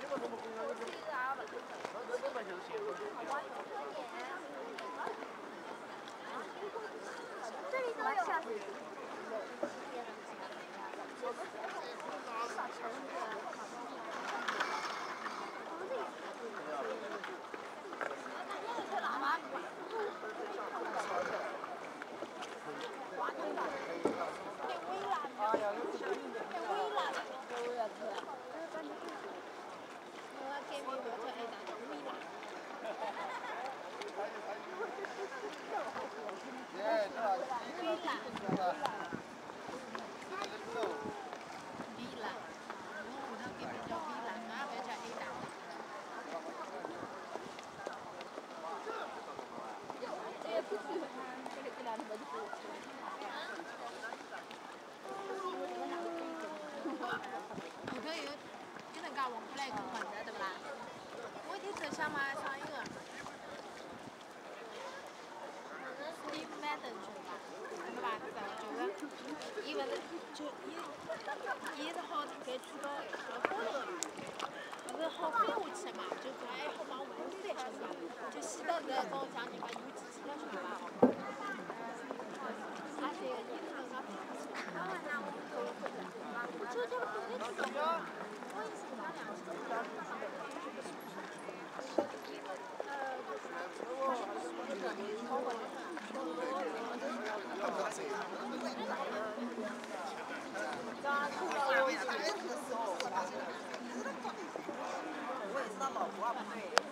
这个怎么？这里都有。你可以有这么干我回来一个本子对不啦我一天车嘛上一个。你买的你知道吧对吧？对吧就是因为那就好大概提高调高头不是好飞下去的嘛就是还好往外头飞就洗到时候到家里面有机器了我也知道老婆不对。